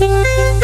Música